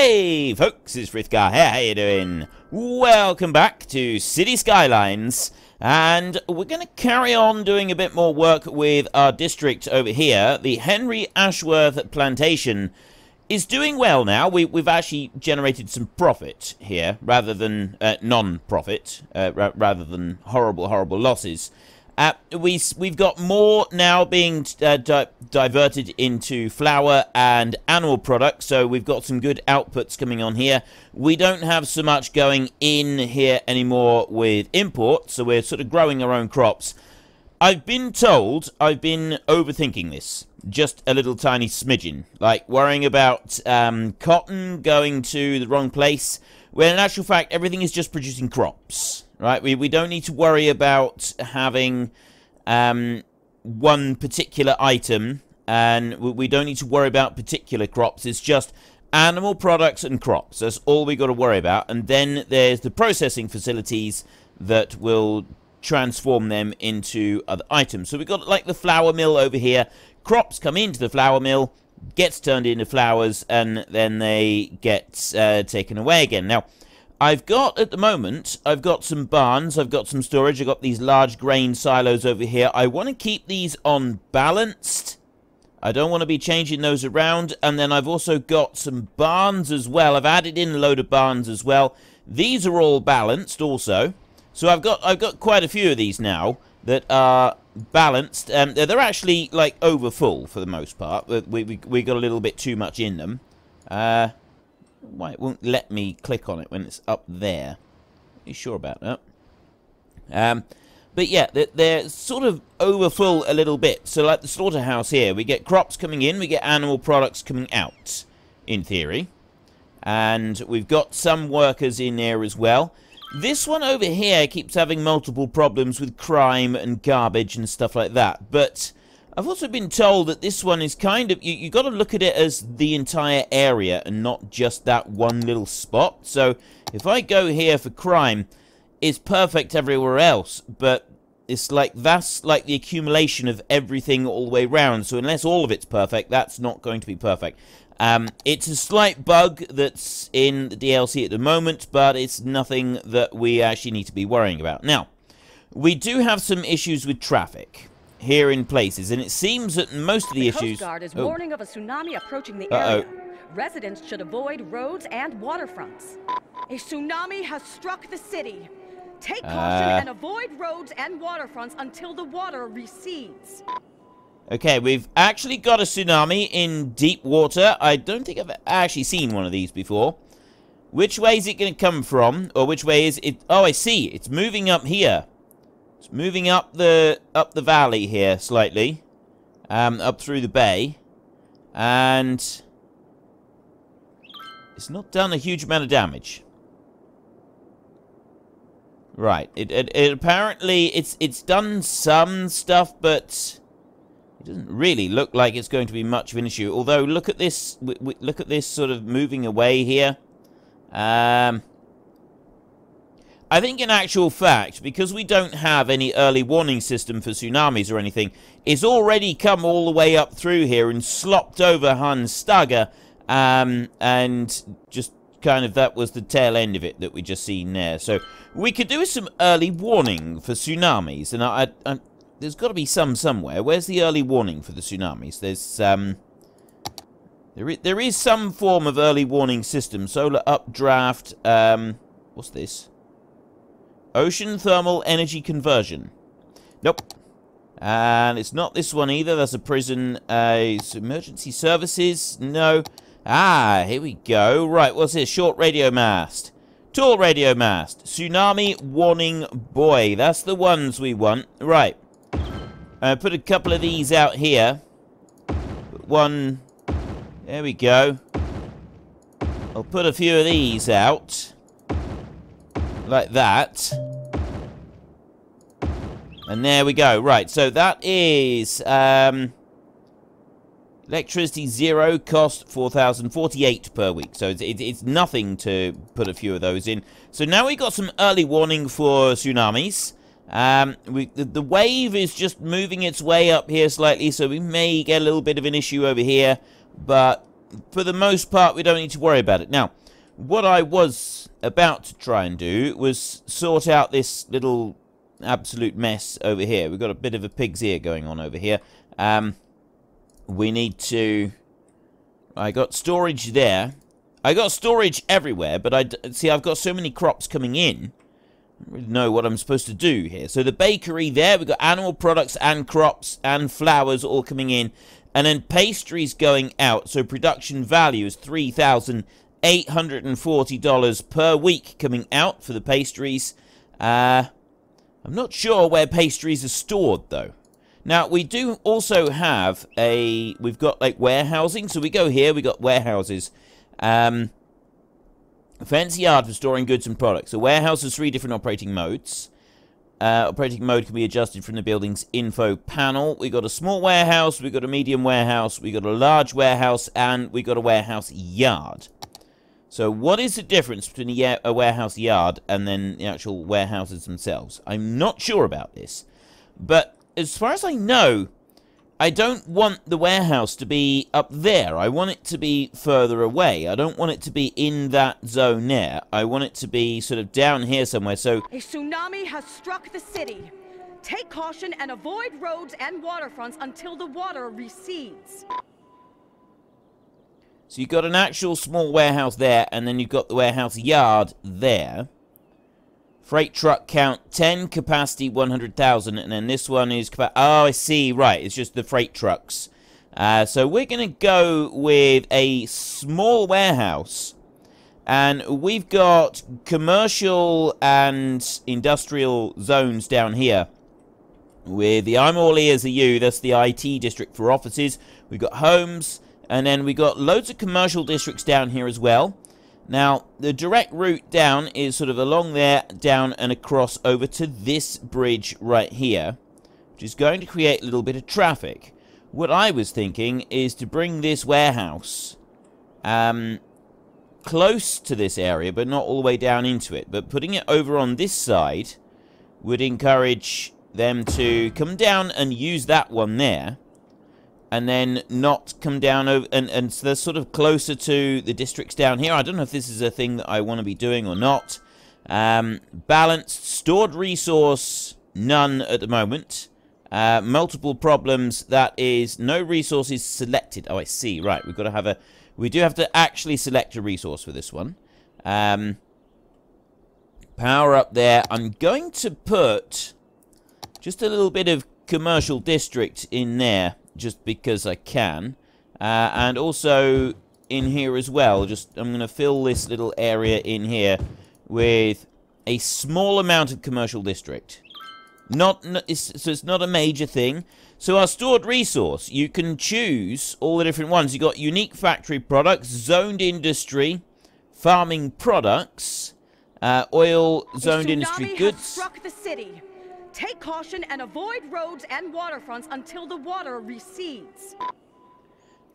Hey folks, it's Frithgar here, how are you doing? Welcome back to City Skylines, and we're going to carry on doing a bit more work with our district over here. The Henry Ashworth Plantation is doing well now. We, have actually generated some profit here, rather than uh, non-profit, uh, rather than horrible, horrible losses. Uh, we, we've got more now being uh, di diverted into flour and animal products, so we've got some good outputs coming on here. We don't have so much going in here anymore with imports, so we're sort of growing our own crops. I've been told I've been overthinking this, just a little tiny smidgen, like worrying about um, cotton going to the wrong place, when in actual fact everything is just producing crops right? We, we don't need to worry about having um, one particular item, and we, don't need to worry about particular crops. It's just animal products and crops. That's all we got to worry about. And then there's the processing facilities that will transform them into other items. So we've got like the flour mill over here. Crops come into the flour mill, gets turned into flours, and then they get uh, taken away again. Now, I've got, at the moment, I've got some barns, I've got some storage, I've got these large grain silos over here. I want to keep these on balanced. I don't want to be changing those around. And then I've also got some barns as well. I've added in a load of barns as well. These are all balanced also. So I've got I've got quite a few of these now that are balanced. Um, they're actually like over full for the most part. We, we, we got a little bit too much in them. Uh, why it won't let me click on it when it's up there. Are you sure about that? Um, but yeah, they're, they're sort of overfull a little bit. So like the slaughterhouse here, we get crops coming in, we get animal products coming out, in theory. And we've got some workers in there as well. This one over here keeps having multiple problems with crime and garbage and stuff like that. But I've also been told that this one is kind of, you, you got to look at it as the entire area and not just that one little spot. So if I go here for crime, it's perfect everywhere else, but it's like, that's like the accumulation of everything all the way around. So unless all of it's perfect, that's not going to be perfect. Um, it's a slight bug that's in the DLC at the moment, but it's nothing that we actually need to be worrying about. Now, we do have some issues with traffic here in places, and it seems that most of the, the issues... Coast Guard is oh. warning of a tsunami approaching the uh -oh. area. Residents should avoid roads and waterfronts. A tsunami has struck the city. Take caution uh, and avoid roads and waterfronts until the water recedes. Okay, we've actually got a tsunami in deep water. I don't think I've actually seen one of these before. Which way is it going to come from? Or which way is it... Oh, I see. It's moving up here. It's moving up the up the valley here slightly, um, up through the bay, and it's not done a huge amount of damage. Right. It, it, it apparently it's it's done some stuff, but it doesn't really look like it's going to be much of an issue. Although look at this, look at this sort of moving away here. Um, I think in actual fact, because we don't have any early warning system for tsunamis or anything, it's already come all the way up through here and slopped over Hans-Stager, um, and just kind of that was the tail end of it that we just seen there. So we could do some early warning for tsunamis, and I, I, I there's got to be some somewhere. Where's the early warning for the tsunamis? There's um, there is, there is some form of early warning system. Solar updraft. Um, what's this? Ocean thermal energy conversion. Nope. And it's not this one either. That's a prison. Uh, emergency services. No. Ah, here we go. Right, what's this? Short radio mast. Tall radio mast. Tsunami warning buoy. That's the ones we want. Right. I uh, put a couple of these out here. One. There we go. I'll put a few of these out. Like that. And there we go. Right, so that is... Um, electricity zero, cost 4,048 per week. So it's, it's nothing to put a few of those in. So now we've got some early warning for tsunamis. Um, we, the, the, wave is just moving its way up here slightly, so we may get a little bit of an issue over here. But for the most part, we don't need to worry about it. Now, what I was about to try and do was sort out this little absolute mess over here. We've got a bit of a pig's ear going on over here. Um, we need to... I got storage there. I got storage everywhere, but I see I've got so many crops coming in. I really know what I'm supposed to do here. So the bakery there, we've got animal products and crops and flours all coming in. And then pastries going out. So production value is $3,840 per week coming out for the pastries. Uh, I'm not sure where pastries are stored, though. Now, we do also have a... We've got, like, warehousing. So we go here, we got warehouses. Um, fancy yard for storing goods and products. A warehouse has three different operating modes. Uh, operating mode can be adjusted from the building's info panel. We've got a small warehouse, we've got a medium warehouse, we've got a large warehouse, and we've got a warehouse yard. So what is the difference between a, warehouse yard and then the actual warehouses themselves? I'm not sure about this. But as far as I know, I don't want the warehouse to be up there. I want it to be further away. I don't want it to be in that zone there. I want it to be sort of down here somewhere. So a tsunami has struck the city. Take caution and avoid roads and waterfronts until the water recedes. So you've got an actual small warehouse there, and then you've got the warehouse yard there. Freight truck count 10, capacity 100,000, and then this one is... Oh, I see, right, it's just the freight trucks. Uh, so we're going to go with a small warehouse. And we've got commercial and industrial zones down here. With the I'm all ears are you, that's the IT district for offices. We've got homes, and then we got loads of commercial districts down here as well. Now, the direct route down is sort of along there, down and across over to this bridge right here, which is going to create a little bit of traffic. What I was thinking is to bring this warehouse um, close to this area, but not all the way down into it. But putting it over on this side would encourage them to come down and use that one there and then not come down over and, and so they're sort of closer to the districts down here. I don't know if this is a thing that I want to be doing or not. Um, balanced, stored resource, none at the moment. Uh, multiple problems, that is no resources selected. Oh, I see. Right, we've got to have a... We do have to actually select a resource for this one. Um, power up there. I'm going to put just a little bit of commercial district in there just because I can. Uh, and also in here as well, just I'm going to fill this little area in here with a small amount of commercial district. Not it's, so it's not a major thing. So our stored resource, you can choose all the different ones. You got unique factory products, zoned industry, farming products, uh, oil, zoned industry goods. struck the city. Take caution and avoid roads and waterfronts until the water recedes.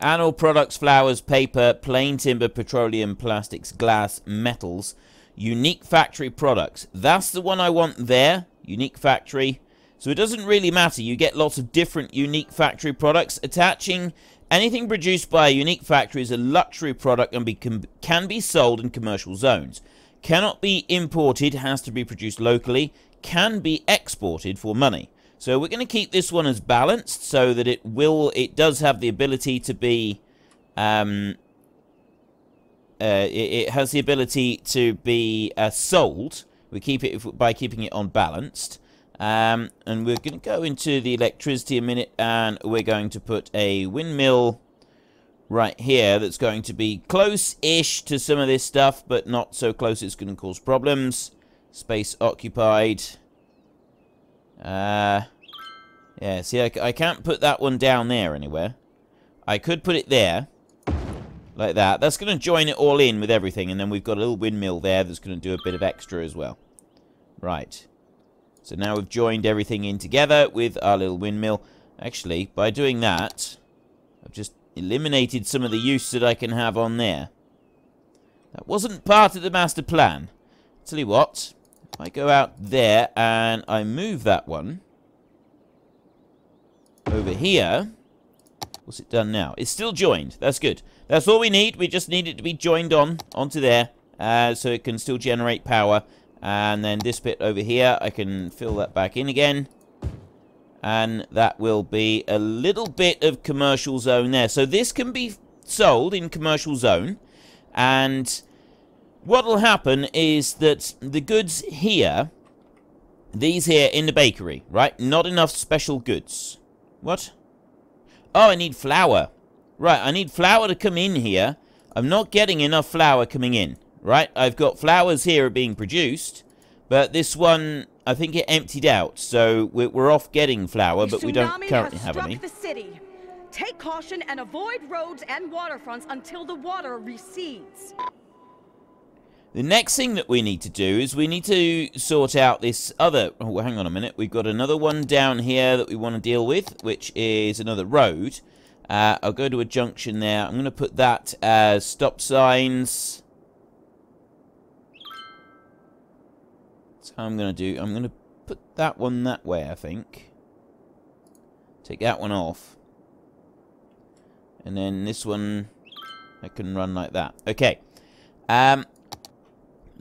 Animal products, flours, paper, plain timber, petroleum, plastics, glass, metals. Unique factory products. That's the one I want there. Unique factory. So it doesn't really matter. You get lots of different unique factory products. Attaching anything produced by a unique factory is a luxury product and be, can be sold in commercial zones. Cannot be imported, has to be produced locally can be exported for money. So we're going to keep this one as balanced so that it will, it does have the ability to be, um, uh, it, it, has the ability to be uh, sold. We keep it if, by keeping it on balanced. Um, and we're going to go into the electricity a minute and we're going to put a windmill right here that's going to be close-ish to some of this stuff, but not so close it's going to cause problems. Space occupied. Uh, yeah, see, I, I can't put that one down there anywhere. I could put it there. Like that. That's going to join it all in with everything. And then we've got a little windmill there that's going to do a bit of extra as well. Right. So now we've joined everything in together with our little windmill. Actually, by doing that, I've just eliminated some of the use that I can have on there. That wasn't part of the master plan. Tell you what, I go out there and I move that one over here, What's it done now? It's still joined. That's good. That's all we need. We just need it to be joined on onto there uh, so it can still generate power. And then this bit over here, I can fill that back in again. And that will be a little bit of commercial zone there. So this can be sold in commercial zone. And what will happen is that the goods here, these here in the bakery, right? Not enough special goods. What? Oh, I need flour. Right, I need flour to come in here. I'm not getting enough flour coming in. Right, I've got flours here being produced. But this one, I think it emptied out. So we're off getting flour, but we don't currently have any. The city. Take caution and avoid roads and waterfronts until the water recedes. The next thing that we need to do is we need to sort out this other... Oh, hang on a minute. We've got another one down here that we want to deal with, which is another road. Uh, I'll go to a junction there. I'm going to put that as stop signs. So I'm going to do... I'm going to put that one that way, I think. Take that one off. And then this one, I can run like that. Okay. Um,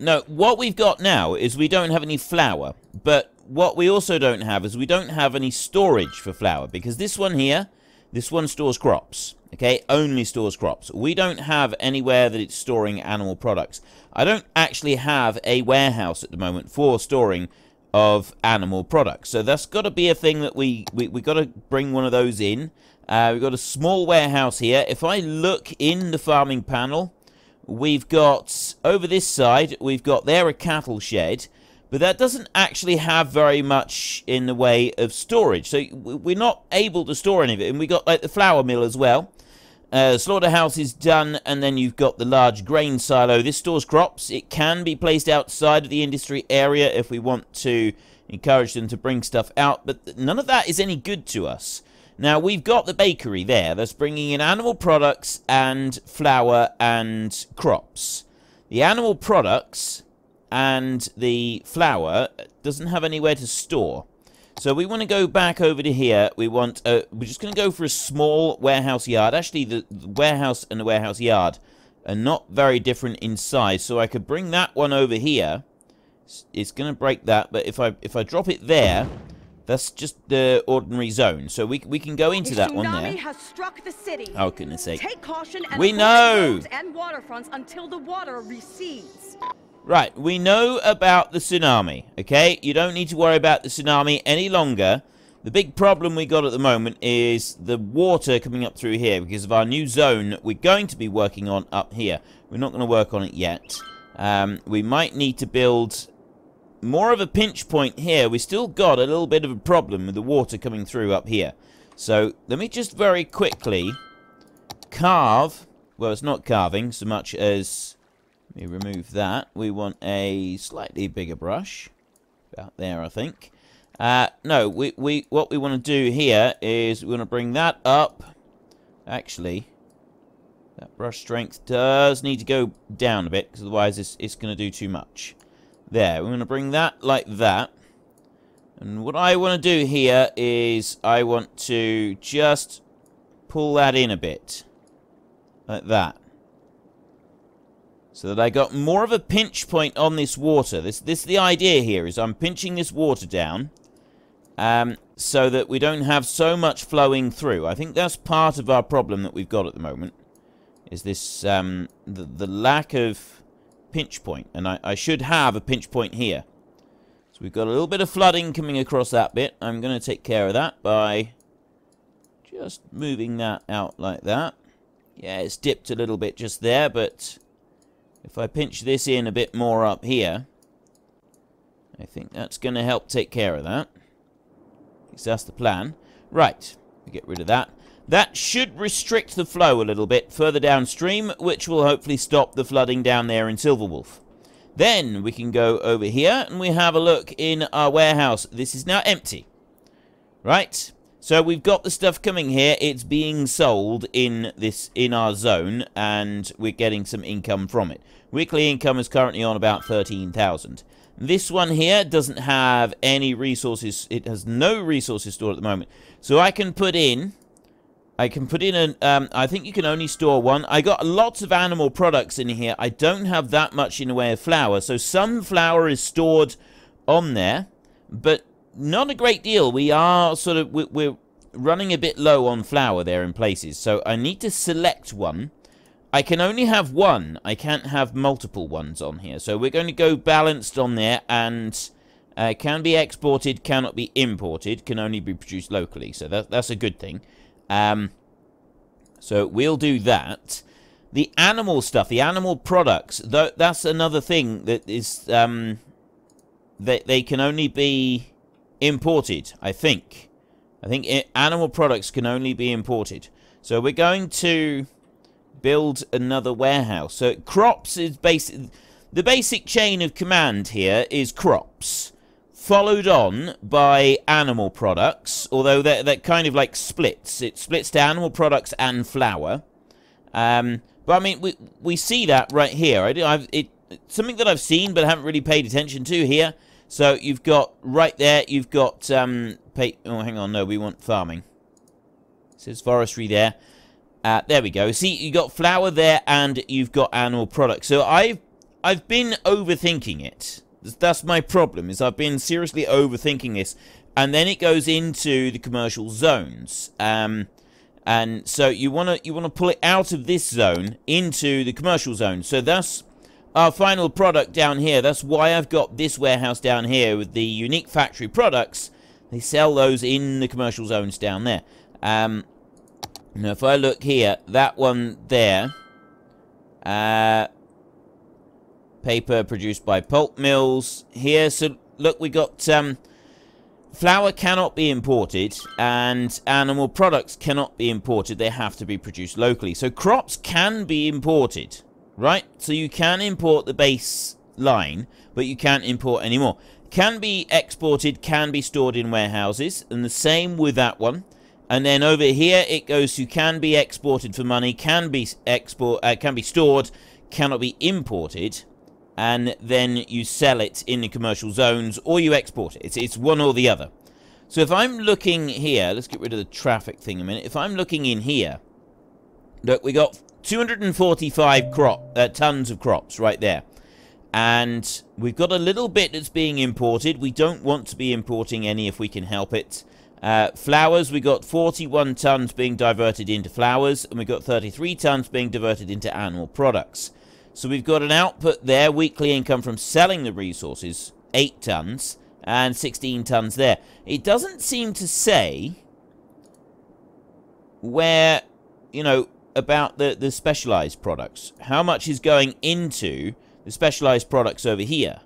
no, what we've got now is we don't have any flour. But what we also don't have is we don't have any storage for flour. Because this one here, this one stores crops. Okay, only stores crops. We don't have anywhere that it's storing animal products. I don't actually have a warehouse at the moment for storing of animal products. So that's got to be a thing that we, we, we got to bring one of those in. Uh, we've got a small warehouse here. If I look in the farming panel, We've got, over this side, we've got there a cattle shed. But that doesn't actually have very much in the way of storage. So we're not able to store any of it. And we got like the flour mill as well. Uh, slaughterhouse is done, and then you've got the large grain silo. This stores crops. It can be placed outside of the industry area if we want to encourage them to bring stuff out, but none of that is any good to us. Now, we've got the bakery there that's bringing in animal products and flour and crops. The animal products and the flour doesn't have anywhere to store. So we want to go back over to here. We want, uh, we're just going to go for a small warehouse yard. Actually, the, the warehouse and the warehouse yard are not very different in size. So I could bring that one over here. It's going to break that, but if I if I drop it there, that's just the ordinary zone. So we, we can go into that one there. Has struck the city. Oh, goodness sake. Take caution and we know. and waterfronts until the water recedes. Right, we know about the tsunami, okay? You don't need to worry about the tsunami any longer. The big problem we got at the moment is the water coming up through here because of our new zone that we're going to be working on up here. We're not going to work on it yet. Um, we might need to build more of a pinch point here. We still got a little bit of a problem with the water coming through up here. So let me just very quickly carve. Well, it's not carving so much as... Let me remove that. We want a slightly bigger brush. About there, I think. Uh, no, we, we what we want to do here is we want to bring that up. Actually, that brush strength does need to go down a bit, because otherwise it's, it's going to do too much. There, we're going to bring that like that. And what I want to do here is I want to just pull that in a bit. Like that. So that I got more of a pinch point on this water. This this the idea here is I'm pinching this water down um, so that we don't have so much flowing through. I think that's part of our problem that we've got at the moment. Is this um, the, the lack of pinch point, and I, I should have a pinch point here. So we've got a little bit of flooding coming across that bit. I'm going to take care of that by just moving that out like that. Yeah, it's dipped a little bit just there, but if I pinch this in a bit more up here, I think that's going to help take care of that. At least that's the plan. Right, we get rid of that. That should restrict the flow a little bit further downstream, which will hopefully stop the flooding down there in Silverwolf. Then we can go over here and we have a look in our warehouse. This is now empty. Right? So we've got the stuff coming here. It's being sold in this in our zone and we're getting some income from it. Weekly income is currently on about 13,000. This one here doesn't have any resources. It has no resources stored at the moment. So I can put in I can put in an, um, I think you can only store one. I got lots of animal products in here. I don't have that much in the way of flour. So some flour is stored on there, but not a great deal. We are sort of, we're running a bit low on flour there in places. So I need to select one. I can only have one. I can't have multiple ones on here. So we're going to go balanced on there and uh, can be exported, cannot be imported, can only be produced locally. So that, that's a good thing. Um, so we'll do that. The animal stuff, the animal products, th that's another thing that is... Um, they, they can only be imported, I think. I think animal products can only be imported. So we're going to build another warehouse. So crops is basic. The basic chain of command here is crops, followed on by animal products. Although that that kind of like splits. It splits to animal products and flour. Um, but I mean, we we see that right here. I, I've it something that I've seen but haven't really paid attention to here. So you've got right there. You've got um. Pay, oh, hang on. No, we want farming. It says forestry there. Uh, there we go. See, you got flour there, and you've got animal products. So I've I've been overthinking it. That's my problem. Is I've been seriously overthinking this, and then it goes into the commercial zones. Um, and so you wanna you wanna pull it out of this zone into the commercial zone. So that's our final product down here. That's why I've got this warehouse down here with the unique factory products. They sell those in the commercial zones down there. Um, now, if I look here, that one there, uh, paper produced by pulp mills here. So, look, we got um, flour cannot be imported and animal products cannot be imported. They have to be produced locally. So, crops can be imported, right? So, you can import the base line, but you can't import anymore. Can be exported, can be stored in warehouses, and the same with that one. And then over here, it goes to can be exported for money, can be export, uh, can be stored, cannot be imported, and then you sell it in the commercial zones, or you export it. It's, it's one or the other. So if I'm looking here, let's get rid of the traffic thing a minute. If I'm looking in here, look, we got 245 crop uh, tons of crops right there. And we've got a little bit that's being imported. We don't want to be importing any if we can help it. Uh, flours, we got 41 tons being diverted into flours, and we got 33 tons being diverted into animal products. So we've got an output there, weekly income from selling the resources, 8 tons, and 16 tons there. It doesn't seem to say where, you know, about the, the specialized products. How much is going into the specialized products over here?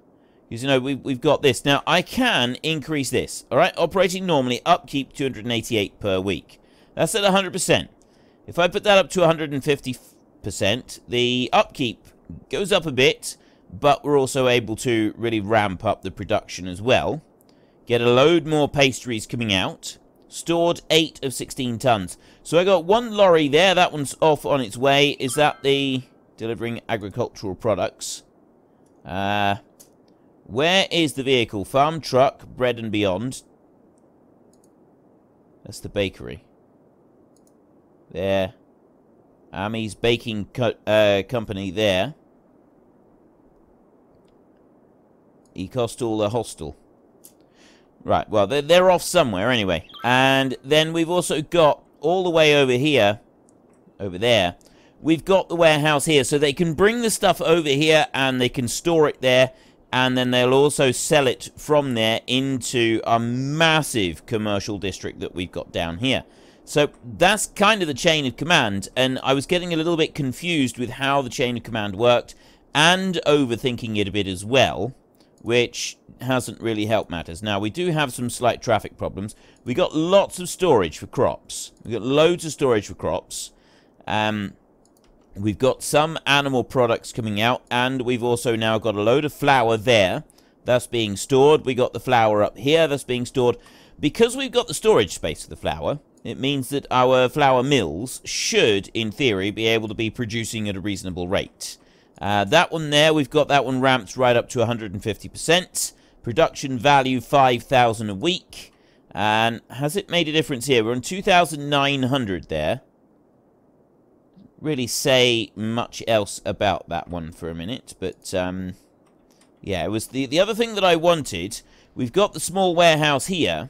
Because, you know, we've, we've got this. Now, I can increase this. All right, operating normally, upkeep 288 per week. That's at 100%. If I put that up to 150%, the upkeep goes up a bit, but we're also able to really ramp up the production as well. Get a load more pastries coming out. Stored 8 of 16 tons. So I got one lorry there. That one's off on its way. Is that the delivering agricultural products? Uh, where is the vehicle? Farm truck, bread and beyond. That's the bakery. There. Amy's Baking co uh, Company there. Ecostal the hostel. Right, well, they're, they're off somewhere anyway. And then we've also got all the way over here, over there, we've got the warehouse here. So they can bring the stuff over here and they can store it there and then they'll also sell it from there into a massive commercial district that we've got down here. So that's kind of the chain of command, and I was getting a little bit confused with how the chain of command worked, and overthinking it a bit as well, which hasn't really helped matters. Now, we do have some slight traffic problems. We got lots of storage for crops. we got loads of storage for crops. Um, We've got some animal products coming out, and we've also now got a load of flour there. That's being stored. We got the flour up here that's being stored. Because we've got the storage space for the flour, it means that our flour mills should, in theory, be able to be producing at a reasonable rate. Uh, that one there, we've got that one ramped right up to 150%. Production value 5,000 a week. And has it made a difference here? We're on 2,900 there. Really say much else about that one for a minute, but um, yeah, it was the the other thing that I wanted. We've got the small warehouse here,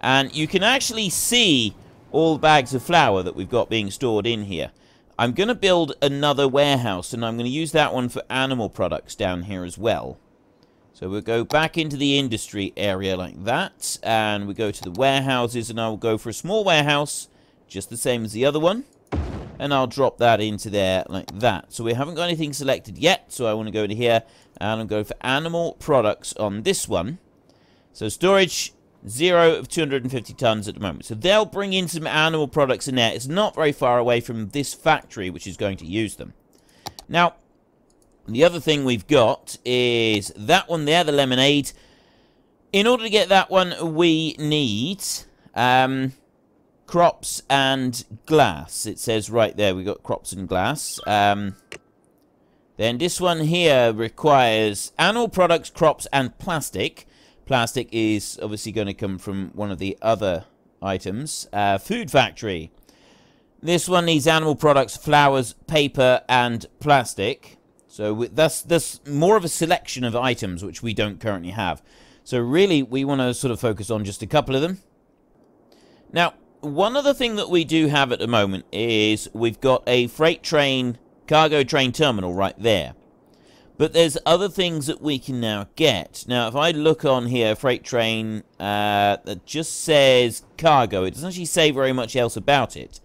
and you can actually see all bags of flour that we've got being stored in here. I'm going to build another warehouse, and I'm going to use that one for animal products down here as well. So we'll go back into the industry area like that, and we go to the warehouses, and I'll go for a small warehouse, just the same as the other one, and I'll drop that into there like that. So we haven't got anything selected yet, so I want to go to here, and I'll go for animal products on this one. So storage, zero of 250 tons at the moment. So they'll bring in some animal products in there. It's not very far away from this factory, which is going to use them. Now, the other thing we've got is that one there, the lemonade. In order to get that one, we need um, crops and glass. It says right there, we've got crops and glass. Um, then this one here requires animal products, crops, and plastic. Plastic is obviously going to come from one of the other items. Uh, food factory. This one needs animal products, flours, paper, and plastic. So that's that's more of a selection of items which we don't currently have. So really, we want to sort of focus on just a couple of them. Now, one other thing that we do have at the moment is we've got a freight train, cargo train terminal right there. But there's other things that we can now get. Now, if I look on here, freight train, uh, that just says cargo. It doesn't actually say very much else about it.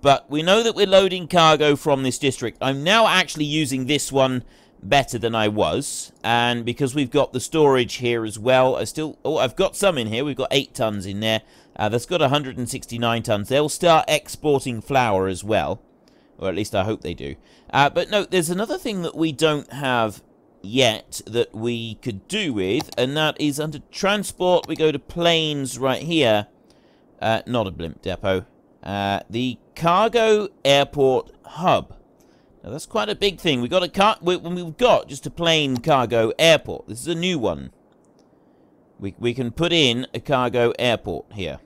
But we know that we're loading cargo from this district. I'm now actually using this one better than I was. And because we've got the storage here as well, I still... Oh, I've got some in here. We've got 8 tons in there. Uh, that's got 169 tons. They'll start exporting flour as well. Or at least I hope they do. Uh, but no, there's another thing that we don't have yet that we could do with. And that is under transport, we go to planes right here. Uh, not a blimp depot. Uh, the cargo airport hub. Now that's quite a big thing. We got a car. We, we've got just a plain cargo airport. This is a new one. We we can put in a cargo airport here,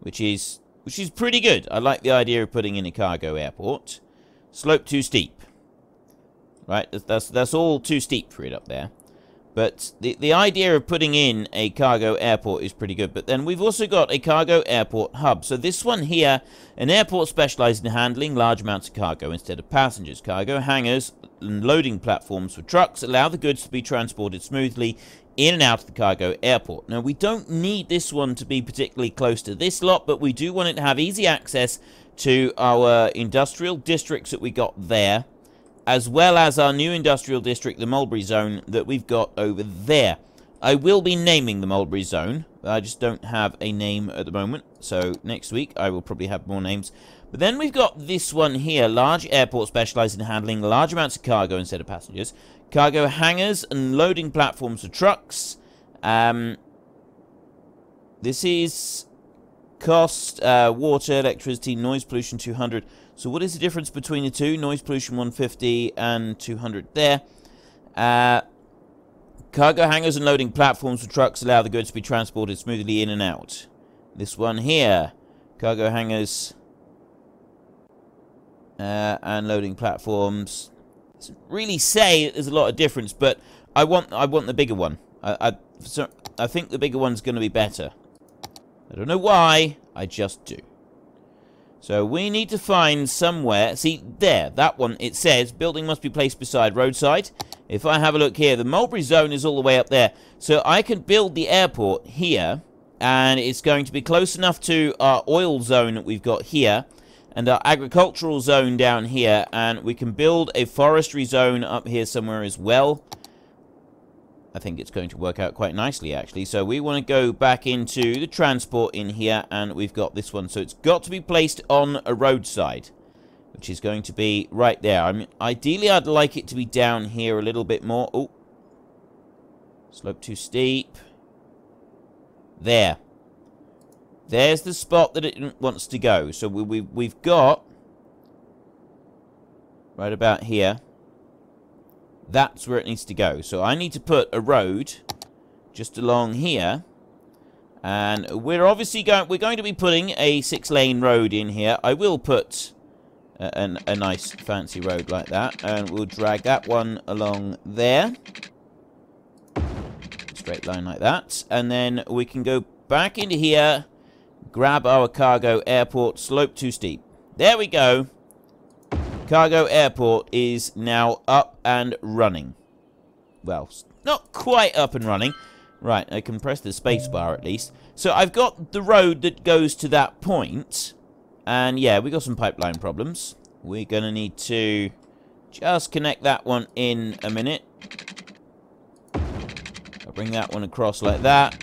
which is which is pretty good. I like the idea of putting in a cargo airport. Slope too steep. Right, that's that's, all too steep for it up there. But the, the idea of putting in a cargo airport is pretty good. But then we've also got a cargo airport hub. So this one here, an airport specialized in handling large amounts of cargo instead of passengers. Cargo hangars and loading platforms for trucks allow the goods to be transported smoothly in and out of the cargo airport. Now, we don't need this one to be particularly close to this lot, but we do want it to have easy access to our industrial districts that we got there as well as our new industrial district, the Mulberry Zone, that we've got over there. I will be naming the Mulberry Zone. I just don't have a name at the moment. So next week I will probably have more names. But then we've got this one here. Large airport specialized in handling large amounts of cargo instead of passengers. Cargo hangars and loading platforms for trucks. Um, this is cost, uh, water, electricity, noise pollution 200. So what is the difference between the two? Noise pollution 150 and 200 there. Uh, cargo hangars and loading platforms for trucks allow the goods to be transported smoothly in and out. This one here. Cargo hangars uh, and loading platforms. Really say there's a lot of difference, but I want I want the bigger one. I I, so I think the bigger one's going to be better. I don't know why, I just do. So we need to find somewhere. See, there, that one, it says building must be placed beside roadside. If I have a look here, the Mulberry Zone is all the way up there. So I can build the airport here, and it's going to be close enough to our oil zone that we've got here, and our agricultural zone down here, and we can build a forestry zone up here somewhere as well. I think it's going to work out quite nicely, actually. So we want to go back into the transport in here, and we've got this one. So it's got to be placed on a roadside, which is going to be right there. I mean, ideally, I'd like it to be down here a little bit more. Oh, slope too steep. There. There's the spot that it wants to go. So we, we, we've got right about here. That's where it needs to go. So I need to put a road just along here. And we're obviously going, we're going to be putting a six-lane road in here. I will put a, a, a nice fancy road like that. And we'll drag that one along there. Straight line like that. And then we can go back into here, grab our cargo airport, slope too steep. There we go. Cargo airport is now up and running. Well, not quite up and running. Right, I can press the spacebar at least. So I've got the road that goes to that point. And yeah, we got some pipeline problems. We're going to need to just connect that one in a minute. I'll bring that one across like that.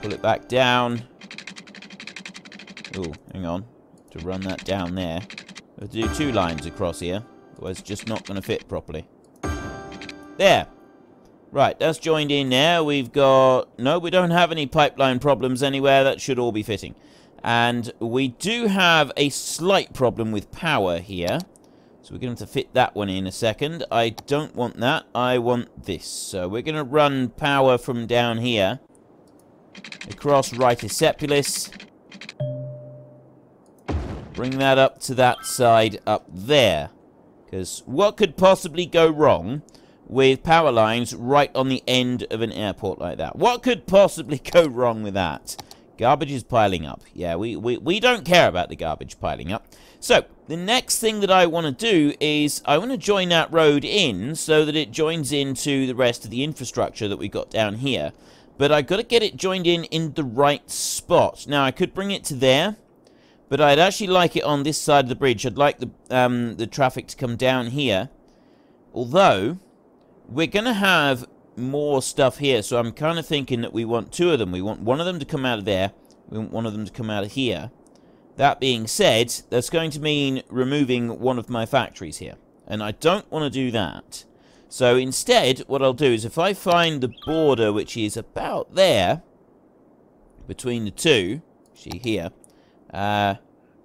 Pull it back down. Oh, hang on. To run that down there. Do two lines across here. Otherwise it's just not going to fit properly. There. Right, that's joined in now. We've got... No, we don't have any pipeline problems anywhere. That should all be fitting. And we do have a slight problem with power here. So we're going to fit that one in a second. I don't want that. I want this. So we're going to run power from down here across right Sepulus. Bring that up to that side up there. Because what could possibly go wrong with power lines right on the end of an airport like that. What could possibly go wrong with that? Garbage is piling up. Yeah, we, we, we don't care about the garbage piling up. So, the next thing that I want to do is I want to join that road in so that it joins into the rest of the infrastructure that we got down here. But I've got to get it joined in in the right spot. Now, I could bring it to there, but I'd actually like it on this side of the bridge. I'd like the, um, the traffic to come down here. Although, we're going to have more stuff here, so I'm kind of thinking that we want two of them. We want one of them to come out of there. We want one of them to come out of here. That being said, that's going to mean removing one of my factories here. And I don't want to do that. So instead, what I'll do is if I find the border, which is about there, between the two, see here, uh,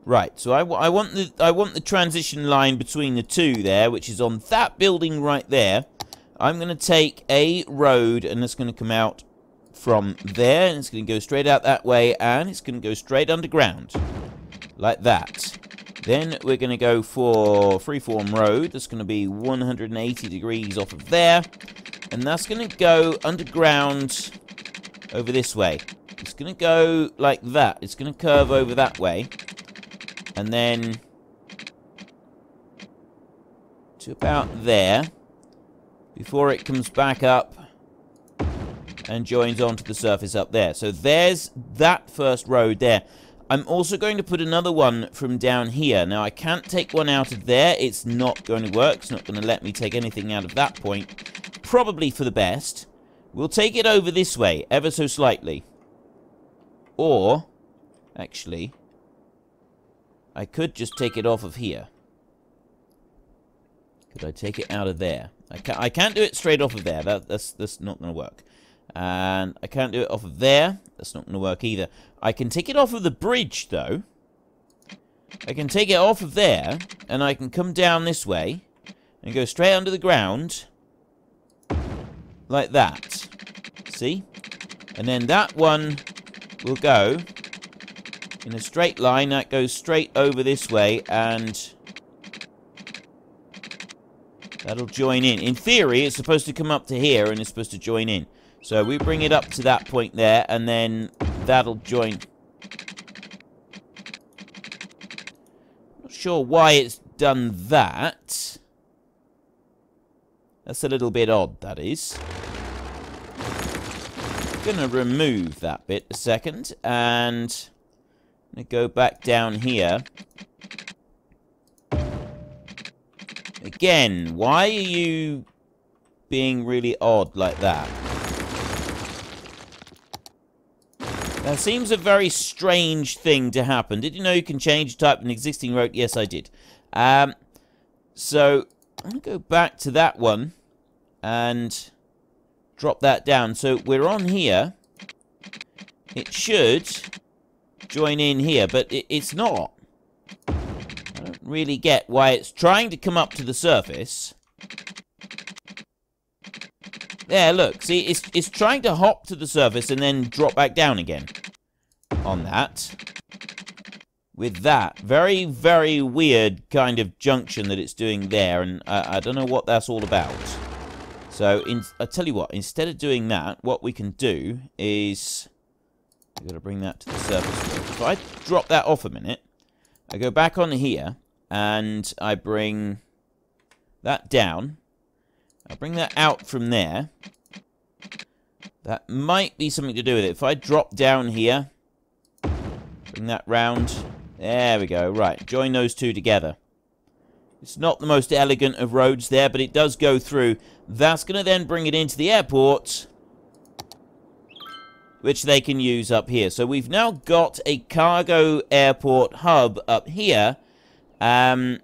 right, so I, I, want the, I want the transition line between the two there, which is on that building right there, I'm going to take a road and it's going to come out from there and it's going to go straight out that way and it's going to go straight underground like that. Then we're going to go for freeform road. That's going to be 180 degrees off of there. And that's going to go underground over this way. It's going to go like that. It's going to curve over that way. And then to about there before it comes back up and joins onto the surface up there. So there's that first road there. I'm also going to put another one from down here. Now, I can't take one out of there. It's not going to work. It's not going to let me take anything out of that point. Probably for the best. We'll take it over this way, ever so slightly. Or, actually, I could just take it off of here. Could I take it out of there? I can't, I can't do it straight off of there. That, that's, that's not going to work. And I can't do it off of there. That's not going to work either. I can take it off of the bridge, though. I can take it off of there, and I can come down this way, and go straight under the ground, like that. See? And then that one will go in a straight line. That goes straight over this way, and That'll join in. In theory, it's supposed to come up to here and it's supposed to join in. So we bring it up to that point there and then that'll join. Not sure why it's done that. That's a little bit odd, that is. Going to remove that bit a second and go back down here. Again, why are you being really odd like that? That seems a very strange thing to happen. Did you know you can change type an existing road? Yes, I did. Um, so, I'm going to go back to that one and drop that down. So, we're on here. It should join in here, but it, it's not I don't really get why it's trying to come up to the surface. There, look. See, it's, it's trying to hop to the surface and then drop back down again. On that. With that. Very, very weird kind of junction that it's doing there. And I, I don't know what that's all about. So, in, I tell you what. Instead of doing that, what we can do is... We've got to bring that to the surface. If I drop that off a minute, I go back on here, and I bring that down. I'll bring that out from there. That might be something to do with it. If I drop down here, bring that round. There we go. Right, join those two together. It's not the most elegant of roads there, but it does go through. That's going to then bring it into the airport, which they can use up here. So we've now got a cargo airport hub up here. Um,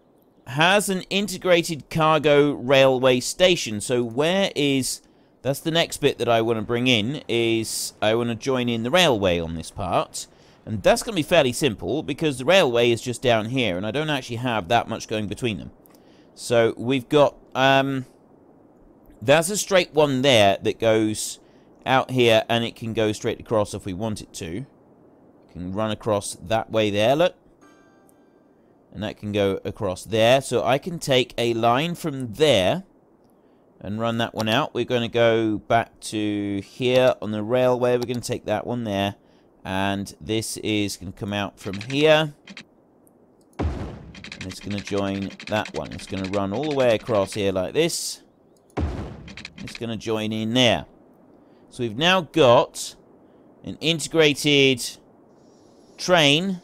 has an integrated cargo railway station. So where is... That's the next bit that I want to bring in, is I want to join in the railway on this part. And that's going to be fairly simple, because the railway is just down here, and I don't actually have that much going between them. So we've got... Um, there's a straight one there that goes out here, and it can go straight across if we want it to. Can run across that way there, look and that can go across there. So I can take a line from there and run that one out. We're going to go back to here on the railway. We're going to take that one there. And this is going to come out from here. And it's going to join that one. It's going to run all the way across here like this. It's going to join in there. So we've now got an integrated train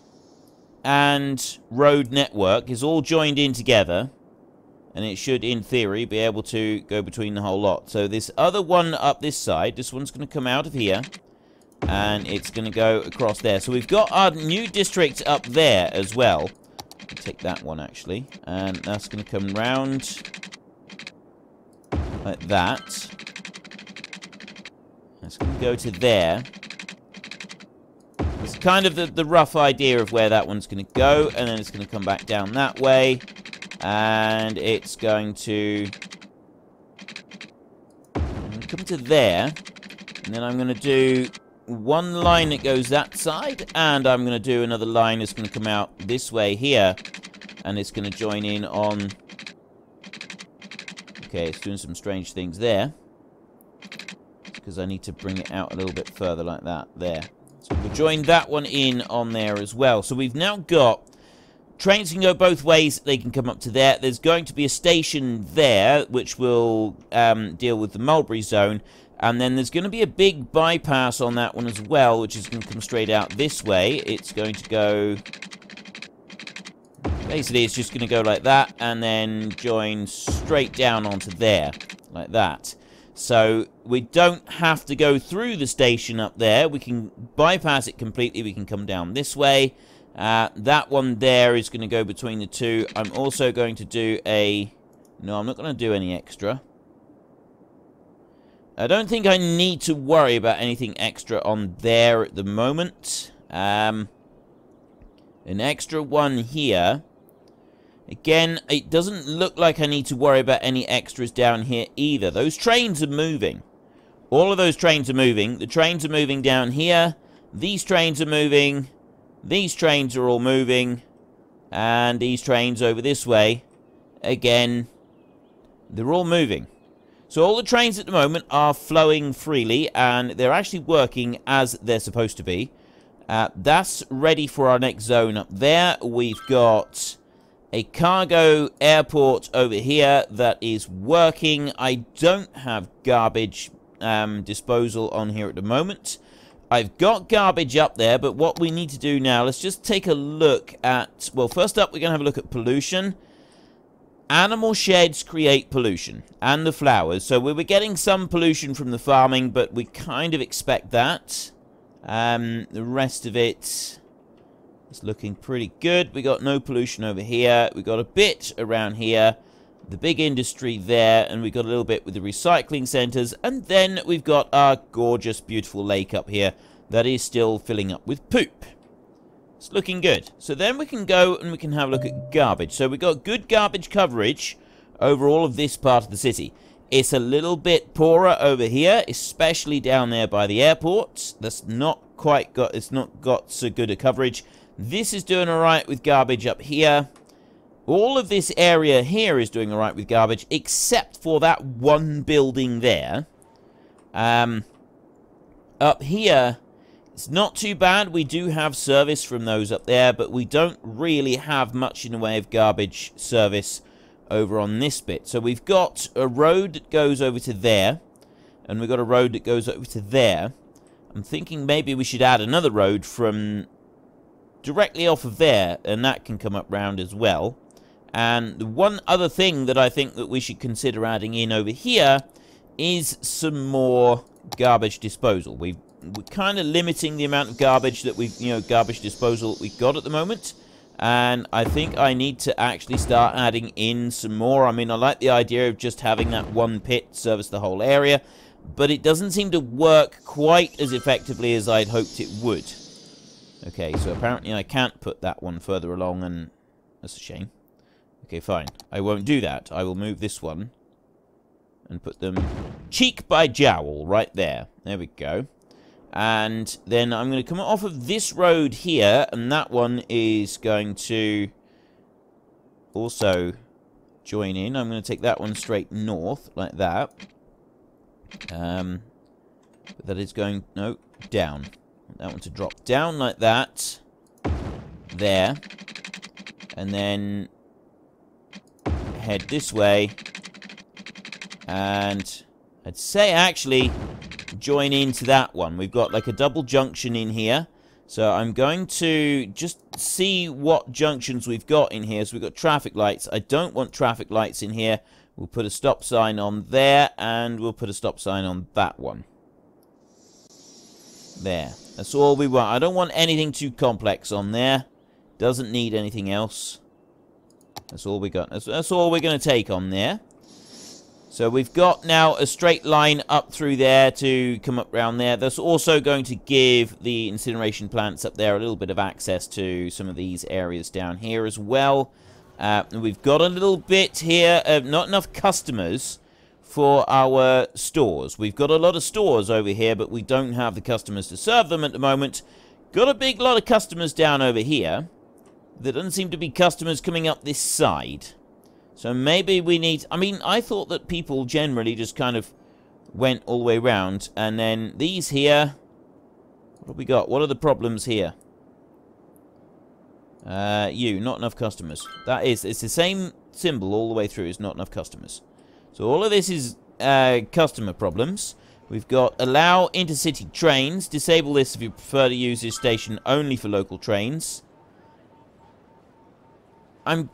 and road network is all joined in together. And it should, in theory, be able to go between the whole lot. So this other one up this side, this one's going to come out of here. And it's going to go across there. So we've got our new district up there as well. Take that one, actually. And that's going to come round like that. That's going to go to there. It's kind of the, the rough idea of where that one's going to go, and then it's going to come back down that way, and it's going to come to there, and then I'm going to do one line that goes that side, and I'm going to do another line that's going to come out this way here, and it's going to join in on... Okay, it's doing some strange things there, because I need to bring it out a little bit further like that, there. So we'll join that one in on there as well. So we've now got trains can go both ways. They can come up to there. There's going to be a station there, which will um, deal with the Mulberry Zone. And then there's going to be a big bypass on that one as well, which is going to come straight out this way. It's going to go... Basically, it's just going to go like that, and then join straight down onto there, like that. So we don't have to go through the station up there. We can bypass it completely. We can come down this way. Uh, that one there is going to go between the two. I'm also going to do a... No, I'm not going to do any extra. I don't think I need to worry about anything extra on there at the moment. Um, an extra one here Again, it doesn't look like I need to worry about any extras down here either. Those trains are moving. All of those trains are moving. The trains are moving down here. These trains are moving. These trains are all moving. And these trains over this way. Again, they're all moving. So all the trains at the moment are flowing freely, and they're actually working as they're supposed to be. Uh, that's ready for our next zone up there. We've got a cargo airport over here that is working. I don't have garbage um, disposal on here at the moment. I've got garbage up there, but what we need to do now, let's just take a look at... Well, first up, we're going to have a look at pollution. Animal sheds create pollution, and the flours. So we were getting some pollution from the farming, but we kind of expect that. Um, the rest of. It's looking pretty good. We got no pollution over here. We got a bit around here. The big industry there. And we got a little bit with the recycling centers. And then we've got our gorgeous, beautiful lake up here that is still filling up with poop. It's looking good. So then we can go and we can have a look at garbage. So we've got good garbage coverage over all of this part of the city. It's a little bit poorer over here, especially down there by the airport. That's not quite got, it's not got so good a coverage. This is doing alright with garbage up here. All of this area here is doing alright with garbage, except for that one building there. Um, up here, it's not too bad. We do have service from those up there, but we don't really have much in the way of garbage service over on this bit. So we've got a road that goes over to there, and we've got a road that goes over to there. I'm thinking maybe we should add another road from directly off of there, and that can come up round as well. And one other thing that I think that we should consider adding in over here is some more garbage disposal. we are kind of limiting the amount of garbage that we've, you know, garbage disposal that we've got at the moment. And I think I need to actually start adding in some more. I mean, I like the idea of just having that one pit service the whole area. But it doesn't seem to work quite as effectively as I'd hoped it would. Okay, so apparently I can't put that one further along, and that's a shame. Okay, fine. I won't do that. I will move this one and put them cheek by jowl right there. There we go. And then I'm going to come off of this road here, and that one is going to also join in. I'm going to take that one straight north, like that. Um, that is going, no, down. That one to drop down like that. There. And then head this way. And I'd say actually join into that one. We've got like a double junction in here. So I'm going to just see what junctions we've got in here. So we've got traffic lights. I don't want traffic lights in here. We'll put a stop sign on there, and we'll put a stop sign on that one. There. That's all we want. I don't want anything too complex on there. Doesn't need anything else. That's all we got. That's, that's all we're going to take on there. So we've got now a straight line up through there to come up round there. That's also going to give the incineration plants up there a little bit of access to some of these areas down here as well. Uh, we've got a little bit here of not enough customers for our stores. We've got a lot of stores over here, but we don't have the customers to serve them at the moment. Got a big lot of customers down over here. There doesn't seem to be customers coming up this side. So maybe we need... I mean, I thought that people generally just kind of went all the way around. And then these here... What have we got? What are the problems here? Uh, you, not enough customers. That is, it's the same symbol all the way through. It's not enough customers. So all of this is uh, customer problems. We've got allow intercity trains. Disable this if you prefer to use this station only for local trains. I'm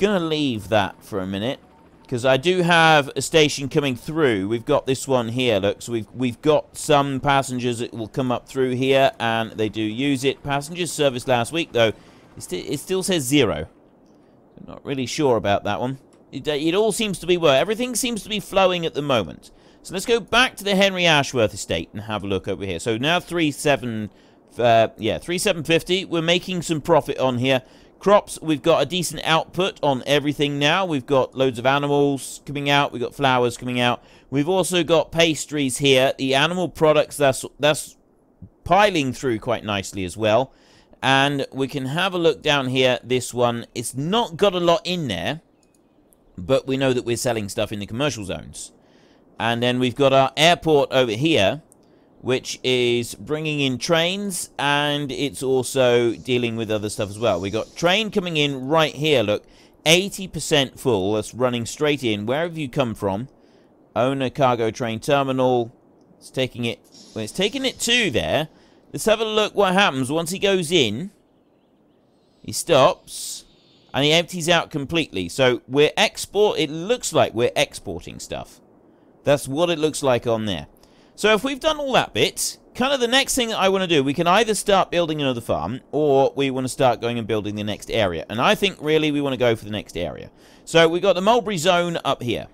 going to leave that for a minute. Because I do have a station coming through. We've got this one here, look. So we've, we've got some passengers that will come up through here, and they do use it. Passengers service last week, though, it, st it still says zero. I'm not really sure about that one. It, uh, it all seems to be well. Everything seems to be flowing at the moment. So let's go back to the Henry Ashworth estate and have a look over here. So now 37, uh, yeah, 3750. We're making some profit on here. Crops, we've got a decent output on everything now. We've got loads of animals coming out. We've got flours coming out. We've also got pastries here. The animal products, that's, that's piling through quite nicely as well. And we can have a look down here. This one, it's not got a lot in there. But we know that we're selling stuff in the commercial zones. And then we've got our airport over here which is bringing in trains and it's also dealing with other stuff as well. We got train coming in right here, look, 80% full, that's running straight in. Where have you come from? Owner cargo train terminal. It's taking it, well, it's taking it to there. Let's have a look what happens once he goes in. He stops and he empties out completely. So we're export, it looks like we're exporting stuff. That's what it looks like on there. So if we've done all that bit, kind of the next thing that I want to do, we can either start building another farm, or we want to start going and building the next area. And I think, really, we want to go for the next area. So we've got the mulberry zone up here.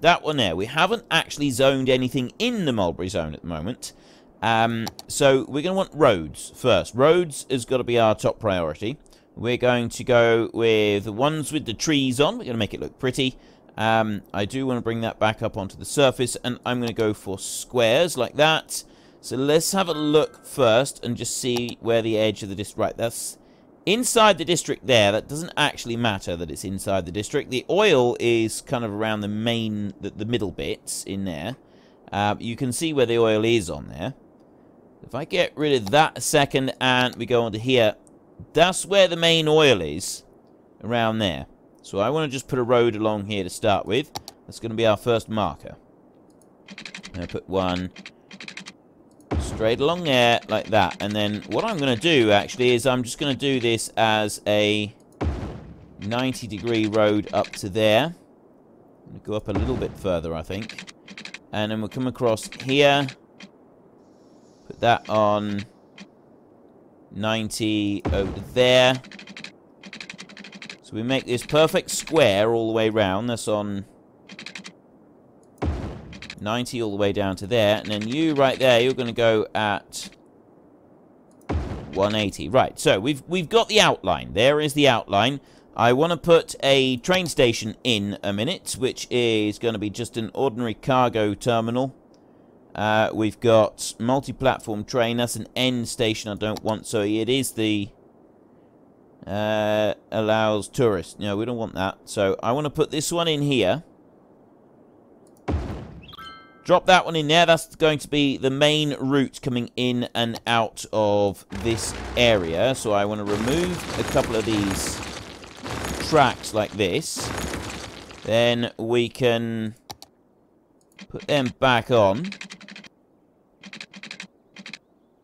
That one there. We haven't actually zoned anything in the mulberry zone at the moment. Um, so we're going to want roads first. Roads has got to be our top priority. We're going to go with the ones with the trees on. We're going to make it look pretty. Um, I do want to bring that back up onto the surface, and I'm going to go for squares like that. So let's have a look first and just see where the edge of the district... Right, that's inside the district there. That doesn't actually matter that it's inside the district. The oil is kind of around the main, the, the middle bits in there. Uh, you can see where the oil is on there. If I get rid of that a second and we go on to here, that's where the main oil is, around there. So I want to just put a road along here to start with. That's going to be our first marker. I'm going to put one straight along there, like that. And then what I'm going to do, actually, is I'm just going to do this as a 90 degree road up to there. go up a little bit further, I think. And then we'll come across here. Put that on 90 over there we make this perfect square all the way round. That's on 90 all the way down to there. And then you right there, you're going to go at 180. Right, so we've, we've got the outline. There is the outline. I want to put a train station in a minute, which is going to be just an ordinary cargo terminal. Uh, we've got multi-platform train. That's an end station I don't want, so it is the uh, allows tourists. No, we don't want that. So I want to put this one in here. Drop that one in there. That's going to be the main route coming in and out of this area. So I want to remove a couple of these tracks like this. Then we can put them back on.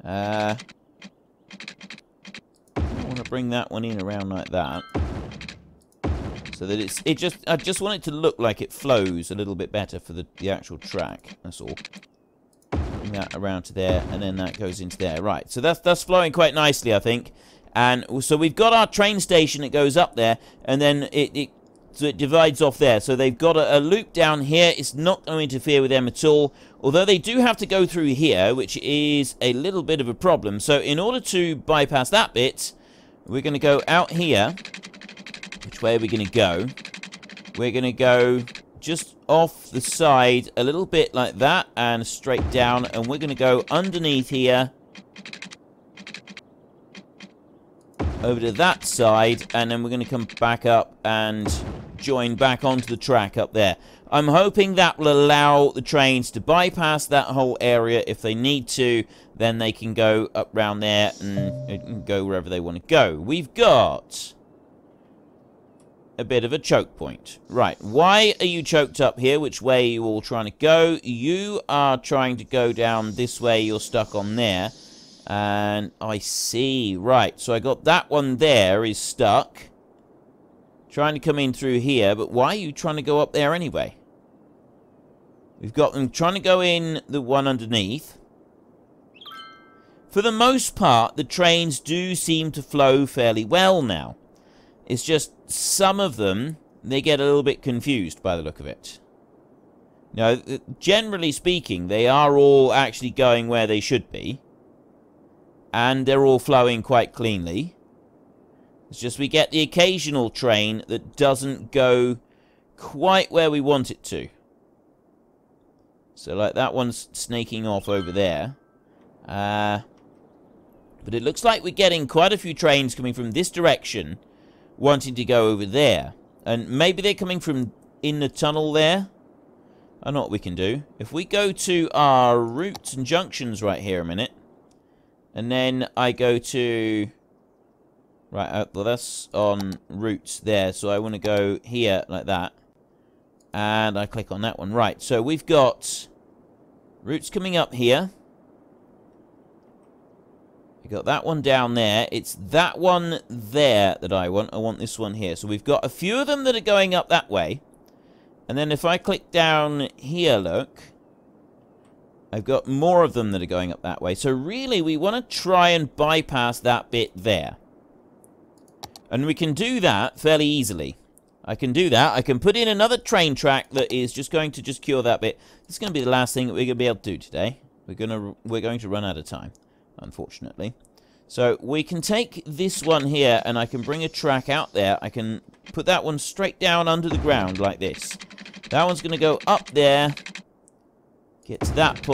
Uh, bring that one in around like that. So that it's, it just, I just want it to look like it flows a little bit better for the, the actual track. That's all. Bring that around to there, and then that goes into there. Right, so that's, that's flowing quite nicely, I think. And so we've got our train station that goes up there, and then it, it so it divides off there. So they've got a, a, loop down here. It's not going to interfere with them at all. Although they do have to go through here, which is a little bit of a problem. So in order to bypass that bit, we're going to go out here. Which way are we going to go? We're going to go just off the side a little bit like that and straight down. And we're going to go underneath here. Over to that side. And then we're going to come back up and join back onto the track up there. I'm hoping that will allow the trains to bypass that whole area if they need to. Then they can go up round there and go wherever they want to go. We've got a bit of a choke point. Right, why are you choked up here? Which way are you all trying to go? You are trying to go down this way. You're stuck on there. And I see. Right, so I got that one there is stuck. Trying to come in through here, but why are you trying to go up there anyway? We've got them trying to go in the one underneath. For the most part, the trains do seem to flow fairly well now. It's just some of them, they get a little bit confused by the look of it. Now, generally speaking, they are all actually going where they should be. And they're all flowing quite cleanly. It's just we get the occasional train that doesn't go quite where we want it to. So, like, that one's snaking off over there. Uh, but it looks like we're getting quite a few trains coming from this direction wanting to go over there. And maybe they're coming from in the tunnel there. I know what we can do. If we go to our routes and junctions right here a minute. And then I go to Right, uh, well that's on routes there, so I want to go here like that. And I click on that one. Right, so we've got routes coming up here. We got that one down there. It's that one there that I want. I want this one here. So we've got a few of them that are going up that way. And then if I click down here, look, I've got more of them that are going up that way. So really, we want to try and bypass that bit there. And we can do that fairly easily. I can do that. I can put in another train track that is just going to just cure that bit. This is going to be the last thing that we're going to be able to do today. We're going to we're going to run out of time, unfortunately. So we can take this one here and I can bring a track out there. I can put that one straight down under the ground like this. That one's going to go up there. Get to that.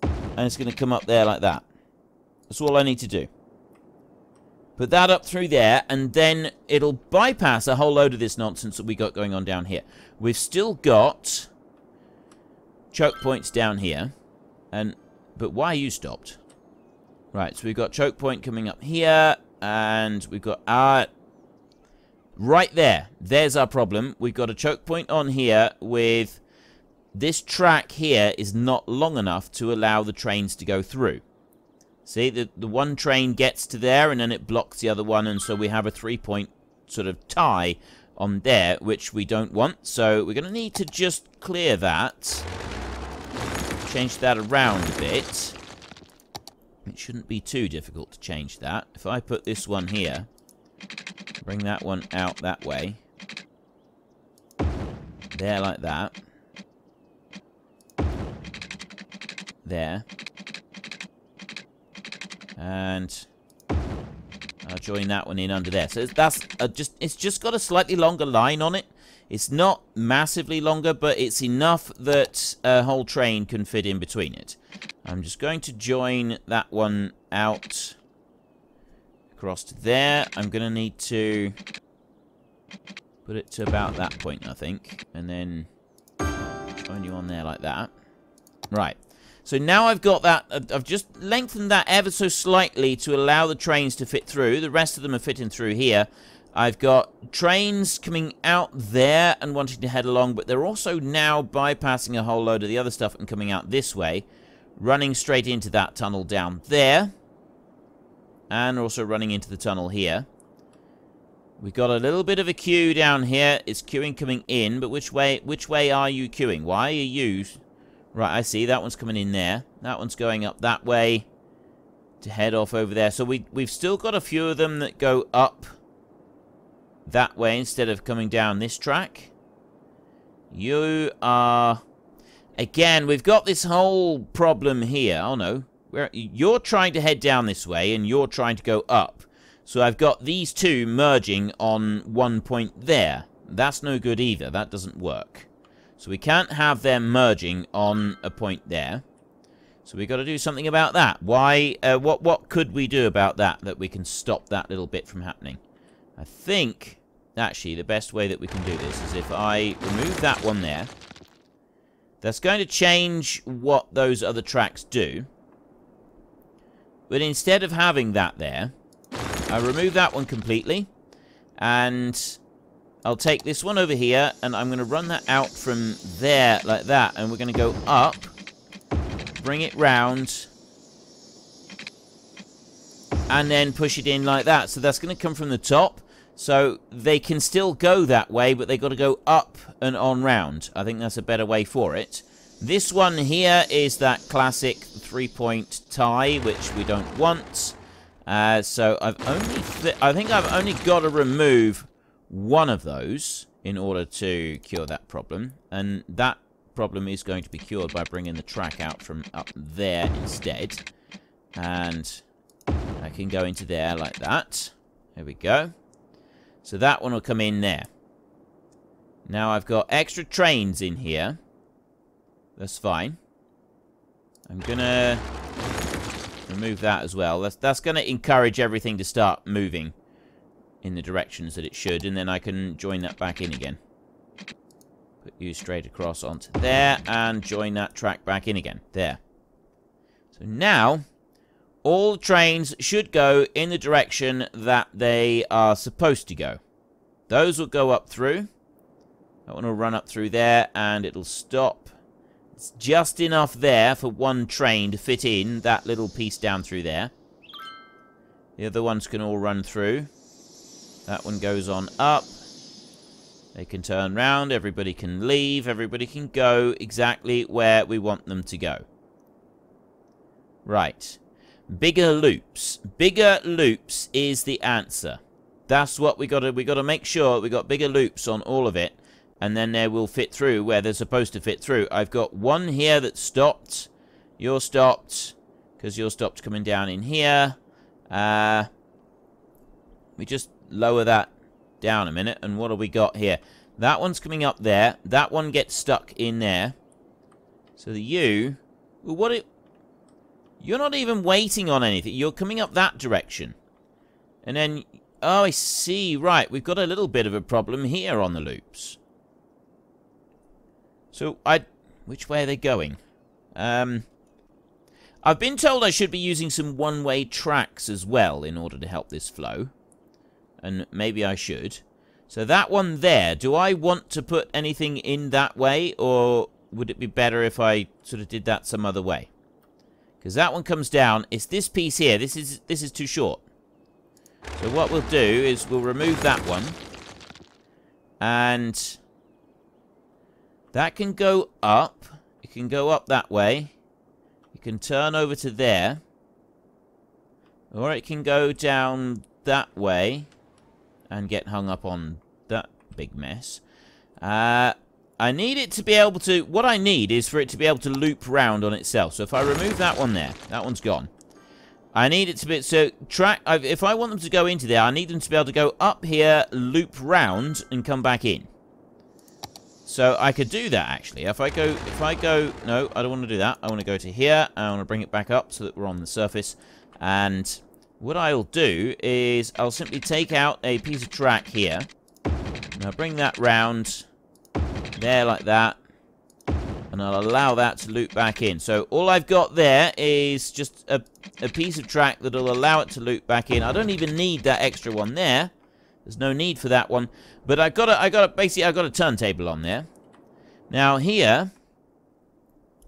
And it's going to come up there like that. That's all I need to do. Put that up through there, and then it'll bypass a whole load of this nonsense that we got going on down here. We've still got choke points down here. and But why you stopped? Right, so we've got choke point coming up here, and we've got our... Right there, there's our problem. We've got a choke point on here with... This track here is not long enough to allow the trains to go through. See, the, the one train gets to there, and then it blocks the other one, and so we have a three-point sort of tie on there, which we don't want. So we're going to need to just clear that. Change that around a bit. It shouldn't be too difficult to change that. If I put this one here, bring that one out that way. There, like that. There. And I'll join that one in under there. So that's just it's just got a slightly longer line on it. It's not massively longer, but it's enough that a whole train can fit in between it. I'm just going to join that one out across to there. I'm going to need to put it to about that point, I think. And then join you on there like that. Right. So now I've got that, I've just lengthened that ever so slightly to allow the trains to fit through. The rest of them are fitting through here. I've got trains coming out there and wanting to head along, but they're also now bypassing a whole load of the other stuff and coming out this way, running straight into that tunnel down there, and also running into the tunnel here. We've got a little bit of a queue down here. It's queuing coming in, but which way which way are you queuing? Why are you Right, I see. That one's coming in there. That one's going up that way to head off over there. So we, we've still got a few of them that go up that way instead of coming down this track. You are... Again, we've got this whole problem here. Oh, no. You're trying to head down this way, and you're trying to go up. So I've got these two merging on one point there. That's no good either. That doesn't work. So we can't have them merging on a point there. So we've got to do something about that. Why? Uh, what, what could we do about that, that we can stop that little bit from happening? I think, actually, the best way that we can do this is if I remove that one there. That's going to change what those other tracks do. But instead of having that there, I remove that one completely. And I'll take this one over here, and I'm going to run that out from there like that. And we're going to go up, bring it round, and then push it in like that. So that's going to come from the top. So they can still go that way, but they've got to go up and on round. I think that's a better way for it. This one here is that classic three-point tie, which we don't want. Uh, so I've only, I think I've only got to remove one of those in order to cure that problem. And that problem is going to be cured by bringing the track out from up there instead. And I can go into there like that. There we go. So that one will come in there. Now I've got extra trains in here. That's fine. I'm gonna remove that as well. That's, that's gonna encourage everything to start moving in the directions that it should, and then I can join that back in again. Put you straight across onto there, and join that track back in again. There. So now, all trains should go in the direction that they are supposed to go. Those will go up through. That one will run up through there, and it'll stop. It's just enough there for one train to fit in that little piece down through there. The other ones can all run through. That one goes on up. They can turn round, everybody can leave, everybody can go exactly where we want them to go. Right. Bigger loops. Bigger loops is the answer. That's what we gotta we gotta make sure we got bigger loops on all of it. And then they will fit through where they're supposed to fit through. I've got one here that stopped. You're stopped. Because you're stopped coming down in here. Uh, we just lower that down a minute. And what have we got here? That one's coming up there. That one gets stuck in there. So the U. Well, what it... You're not even waiting on anything. You're coming up that direction. And then... Oh, I see. Right, we've got a little bit of a problem here on the loops. So, I... Which way are they going? Um... I've been told I should be using some one-way tracks as well in order to help this flow. And maybe I should. So that one there, do I want to put anything in that way? Or would it be better if I sort of did that some other way? Because that one comes down. It's this piece here. This is this is too short. So what we'll do is we'll remove that one. And that can go up. It can go up that way. It can turn over to there. Or it can go down that way and get hung up on that big mess. Uh, I need it to be able to... What I need is for it to be able to loop round on itself. So if I remove that one there, that one's gone. I need it to be... So track... If I want them to go into there, I need them to be able to go up here, loop round, and come back in. So I could do that, actually. If I go... If I go... No, I don't want to do that. I want to go to here. I want to bring it back up so that we're on the surface. And what I'll do is I'll simply take out a piece of track here. Now bring that round there like that. And I'll allow that to loop back in. So all I've got there is just a, a piece of track that'll allow it to loop back in. I don't even need that extra one there. There's no need for that one. But I got a, I got a, basically I got a turntable on there. Now here,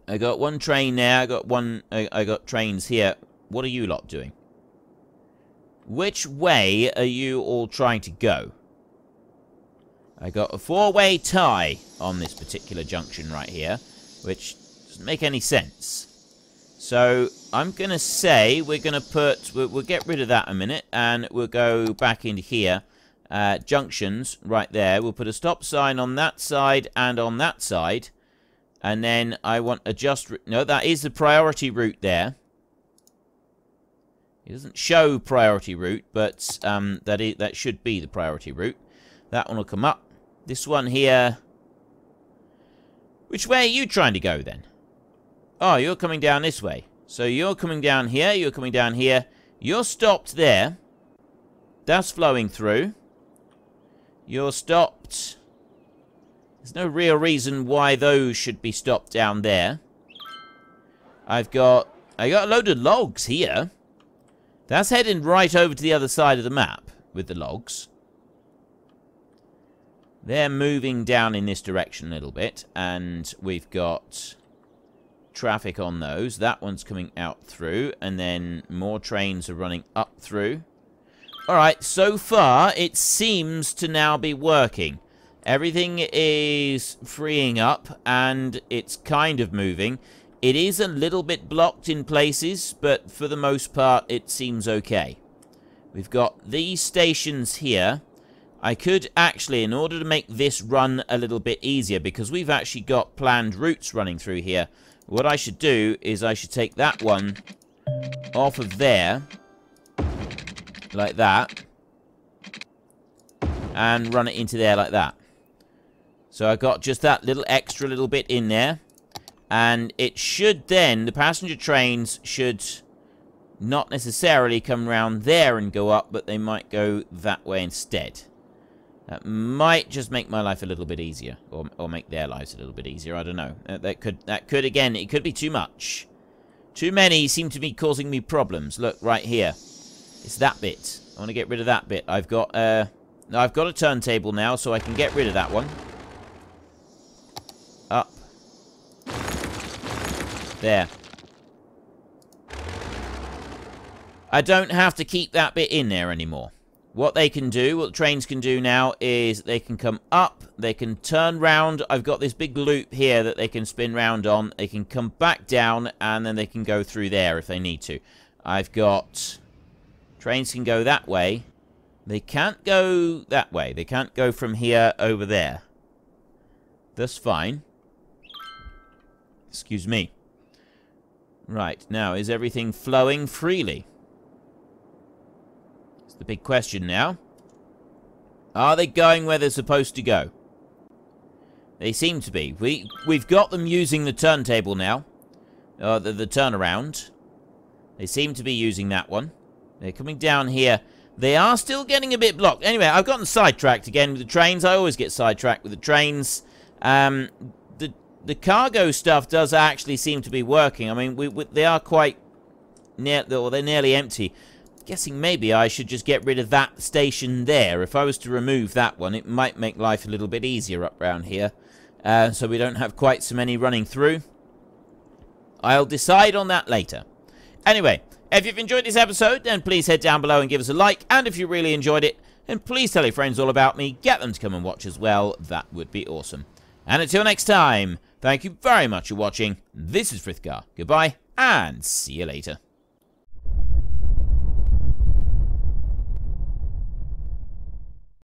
I got one train there. I got one. I, I got trains here. What are you lot doing? Which way are you all trying to go? I got a four-way tie on this particular junction right here, which doesn't make any sense. So I'm going to say we're going to put, we'll, we'll, get rid of that a minute, and we'll go back into here. Uh, junctions right there. We'll put a stop sign on that side and on that side. And then I want adjust, no, that is the priority route there. It doesn't show priority route, but um, that, is, that should be the priority route. That one will come up. This one here... Which way are you trying to go, then? Oh, you're coming down this way. So you're coming down here, you're coming down here. You're stopped there. That's flowing through. You're stopped. There's no real reason why those should be stopped down there. I've got... I got a load of logs here. That's heading right over to the other side of the map with the logs. They're moving down in this direction a little bit, and we've got traffic on those. That one's coming out through, and then more trains are running up through. Alright, so far, it seems to now be working. Everything is freeing up, and it's kind of moving. It is a little bit blocked in places, but for the most part, it seems okay. We've got these stations here. I could actually, in order to make this run a little bit easier, because we've actually got planned routes running through here, what I should do is I should take that one off of there, like that, and run it into there like that. So I got just that little extra little bit in there, and it should then, the passenger trains should not necessarily come round there and go up, but they might go that way instead. That might just make my life a little bit easier, or, or make their lives a little bit easier. I don't know. That could, that could again, it could be too much. Too many seem to be causing me problems. Look, right here. It's that bit. I want to get rid of that bit. I've got, uh, I've got a turntable now, so I can get rid of that one. Up. There. I don't have to keep that bit in there anymore. What they can do, what trains can do now is they can come up, they can turn round. I've got this big loop here that they can spin round on. They can come back down and then they can go through there if they need to. I've got... Trains can go that way. They can't go that way. They can't go from here over there. That's fine. Excuse me. Right, now, is everything flowing freely? The big question now. Are they going where they're supposed to go? They seem to be. We, we've got them using the turntable now. Uh, the, the turnaround. They seem to be using that one. They're coming down here. They are still getting a bit blocked. Anyway, I've gotten sidetracked again with the trains. I always get sidetracked with the trains. Um, the the cargo stuff does actually seem to be working. I mean, we, we, they are quite near, or they're nearly empty. Guessing maybe I should just get rid of that station there. If I was to remove that one, it might make life a little bit easier up around here. Uh, so we don't have quite so many running through. I'll decide on that later. Anyway, if you've enjoyed this episode, then please head down below and give us a like. And if you really enjoyed it, then please tell your friends all about me. Get them to come and watch as well. That would be awesome. And until next time, thank you very much for watching. This is Frithgar. Goodbye, and see you later.